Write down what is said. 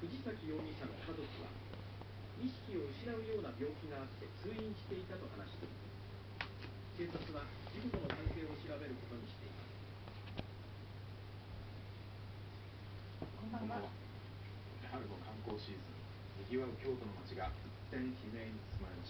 藤崎容疑者の家族は意識を失うような病気があって通院していたと話しています。警察は事故との関係を調べることにしています。こんばんは。春の観光シーズン。にぎわう京都の街が一転悲鳴に包まれました。